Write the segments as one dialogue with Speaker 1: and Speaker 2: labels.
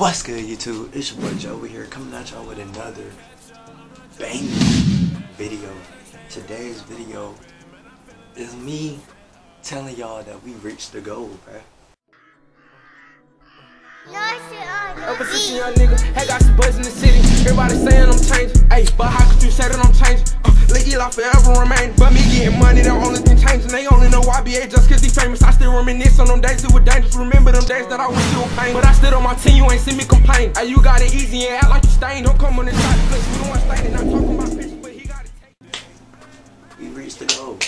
Speaker 1: What's good, YouTube? It's your boy Joe here, coming at y'all with another bang video. Today's video is me telling y'all that we reached the goal, bruh.
Speaker 2: Ever since a young nigga, had got some buzz in the city. Everybody saying I'm changing. Hey, but how could you say that I'm changing? Uh, let Eli forever remain. But me getting money, the famous. I still reminisce on them days it was dangerous. Remember them days that I went through pain. But I stood on my team, you ain't see me complain. Hey, you got it easy and act like you stained. Don't come on this side because you don't staining. Not talking about bitches, but he got it.
Speaker 1: We reached the goal.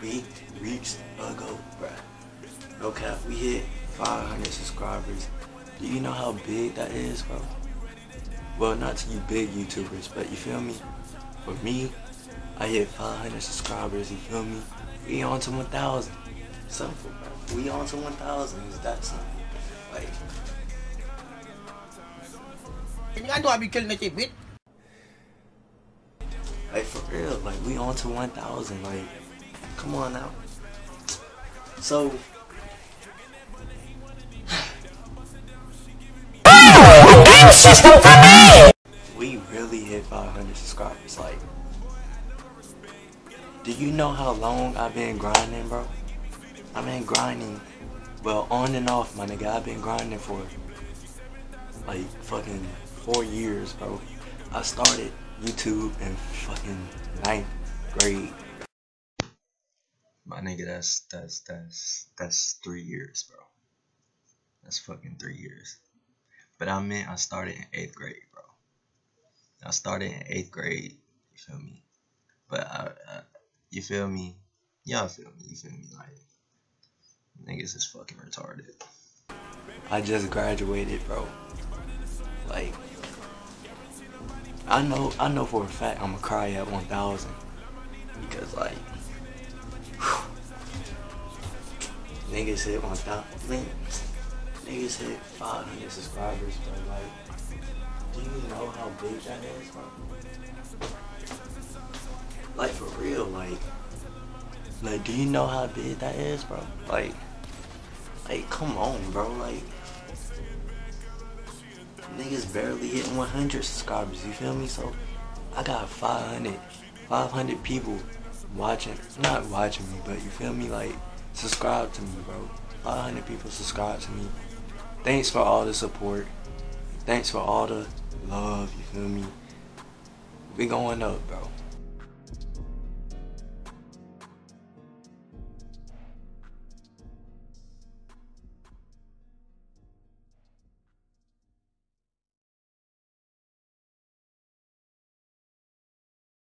Speaker 1: We reached a goal, bruh. No cap, we hit 500 subscribers. Do you know how big that is, bro? Well, not to you big YouTubers, but you feel me? For me, I hit 500 subscribers, you feel me? We on to 1,000. Simple. We on to 1,000. Is that simple? Like,
Speaker 3: Ini kan dua bikin na cipit.
Speaker 1: like for real, like we on to 1,000. Like, come on now. So, we really hit 500 subscribers. Like, do you know how long I've been grinding, bro? I've been grinding, well, on and off, my nigga. I've been grinding for like fucking four years, bro. I started YouTube in fucking ninth grade. My nigga, that's that's that's that's three years, bro. That's fucking three years. But I meant I started in eighth grade, bro. I started in eighth grade. You feel me? But I, I you feel me? Y'all feel me? You feel me? Like niggas is fucking retarded. I just graduated, bro. Like I know I know for a fact I'ma cry at 1000 because like niggas hit 1000 niggas hit 500 subscribers bro. Like do you know how big that is bro? Like for real like like do you know how big that is bro? Like like come on bro like niggas barely hitting 100 subscribers, you feel me? So I got 500, 500 people watching, not watching me, but you feel me? Like, subscribe to me, bro. 500 people subscribe to me. Thanks for all the support. Thanks for all the love, you feel me? We going up, bro.